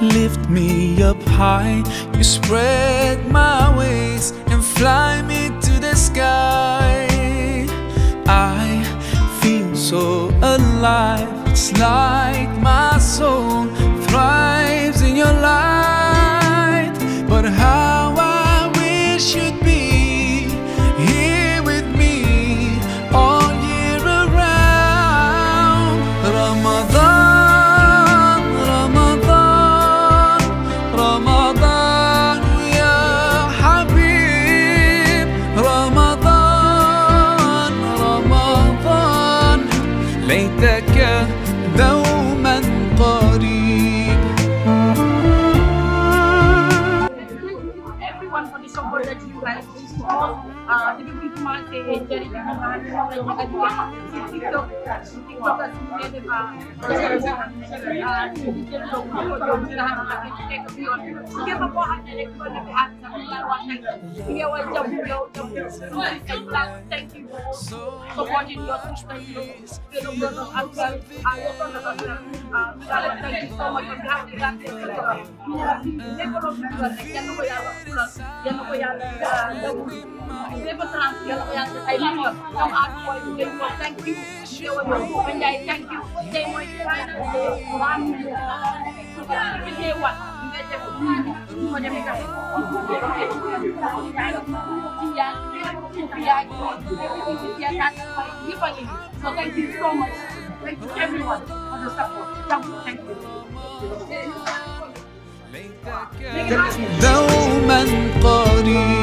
lift me up high. You spread my wings and fly me to the sky. I feel so alive. It's like my soul ليتك دوما قريب. everyone for the support that you guys all uh, di bi commencé jëriñ ñu naan moom la ñu ak ci TikTok TikTok ak ñu ne defa ah ñu di jël do ko do ñu nga xam ne nekk fi yoon képp koo xam jam thank you for supporting your sister you you know ak ak thank you so much bu ngeen ko thank you thank you wat nga def ko defee ka So thank you so much. Thank you everyone for the support. Thank you. دوما قريب